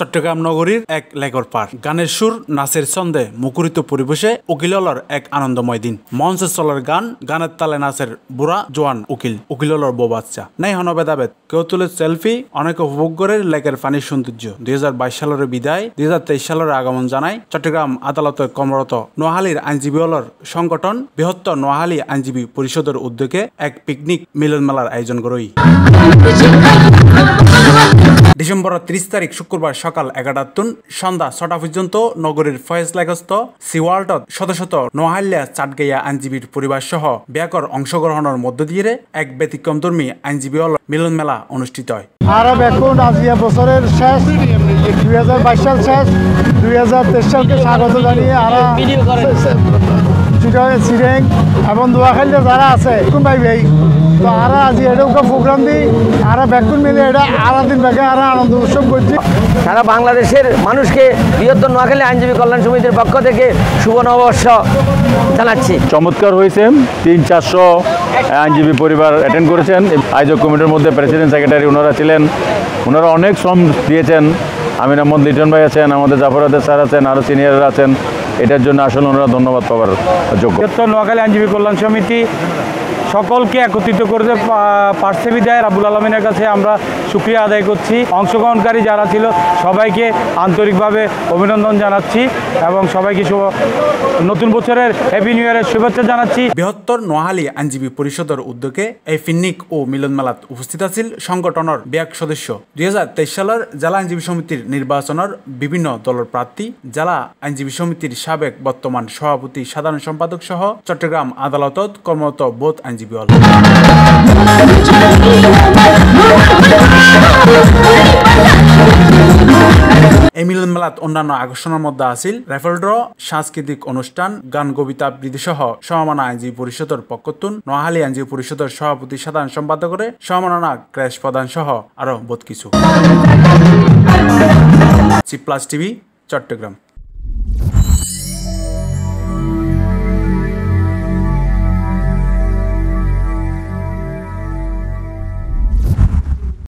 চট্টগ্রাম নগরীর এক লেগর পার গানের সুর নাচের ছন্দে মুখরিত পরিবেশে উকিলর এক আনন্দময় দিন। মঞ্চে চলার গান, গানের তালে নাচের বুড়া জোয়ান উকিল উকিলর বউ বাচ্চা। নাই হন বেদাবেদ কেউ তুলে সেলফি, অনেকে উপভোগ করে লেকের পানির সৌন্দর্য। দুই হাজার বাইশ সালের বিদায়, দুই হাজার তেইশ সালের আগমন জানায় চট্টগ্রাম আদালতে কর্মরত নোয়াহালির আইনজীবী হলর সংগঠন। বৃহত্তর নোয়াহালি আইনজীবী পরিষদের উদ্যোগে এক পিকনিক মিলন মেলার আয়োজন করই ডিসেম্বর ত্রিশ তারিখ শুক্রবার সকাল এগারোটাতুন সন্ধ্যা ছটা পর্যন্ত নগরীর ফয়েজলাগস্ত সিওয়াল্টত শত শত নোহাল্যা চাটগাইয়া আইনজীবীর পরিবার সহ ব্যাকর অংশগ্রহণের মধ্য দিয়ে এক ব্যতিক্রমধর্মী আইনজীবী হল মিলন মেলা অনুষ্ঠিত হয় আরব এখন আজিয়া বছরের শেষ দুই হাজার বাইশ সাল শেষ দুই হাজার তেইশ সালকে স্বাগত জানিয়ে আরা সিরেং এবং দোয়াখালী যারা আছে কোন ভাই ভাই তো আরা আজি এটা প্রোগ্রাম দিই আর ব্যাকুন মিলে এটা আরা দিন ব্যাগে আর আনন্দ উৎসব করছি। সারা বাংলাদেশের মানুষকে বৃহত্তর নোয়াখালী আইনজীবী কল্যাণ সমিতির পক্ষ থেকে শুভ নববর্ষ জানাচ্ছি। চমৎকার হয়েছে। তিন চারশো আইনজীবী পরিবার অ্যাটেন্ড করেছেন। আয়োজক কমিটির মধ্যে প্রেসিডেন্ট সেক্রেটারি ওনারা ছিলেন। ওনারা অনেক শ্রম দিয়েছেন। আমির আহমদ লিটন ভাই আছেন আমাদের জাফরাদের স্যার আছেন আরও সিনিয়ররা আছেন। এটার জন্য আসলে ওনারা ধন্যবাদ পাওয়ার যোগ্য। নোয়াখালী আইনজীবী কল্যাণ সমিতি সকলকে একত্রিত করতে পারছে বিদায় রাবুল আলমিনের কাছে আমরা সুক্রিয়া আদায় করছি। অংশগ্রহণকারী যারা ছিল, সবাইকে আন্তরিকভাবে অভিনন্দন জানাচ্ছি এবং সবাইকে শুভ নতুন বছরের হ্যাপি নিউ ইয়ারের শুভেচ্ছা জানাচ্ছি। বৃহত্তর নোহালি আইনজীবী পরিষদের উদ্যোগে এই ফিন্নিক ও মিলন মেলাত উপস্থিত আছিল সংগঠনের ব্যাক সদস্য। দুই হাজার তেইশ সালের জেলা আইনজীবী সমিতির নির্বাচনের বিভিন্ন দলের প্রার্থী, জেলা আইনজীবী সমিতির সাবেক বর্তমান সভাপতি, সাধারণ সম্পাদক সহ চট্টগ্রাম আদালতত কর্মরত বোধ আইনজীবী হল এই মিলন মেলাত অন্যান্য আকর্ষণের মধ্যে আছিল রেফেল ড্র সাংস্কৃতিক অনুষ্ঠান, গান, কবিতা আবৃত্তি সহ সমমানা আইনজীবী পরিষদের পক্ষতুন নোয়াহালী আইনজীবী পরিষদের সভাপতি, সাধারণ সম্পাদকের সমমাননা ক্র্যাশ প্রদান সহ আরও বহুত কিছু। C plus TV, Chittagong.